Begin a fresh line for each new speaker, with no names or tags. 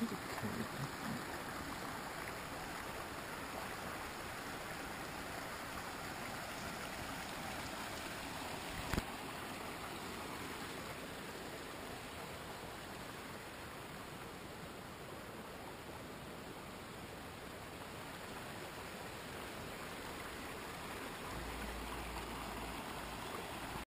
이렇게 됩니다.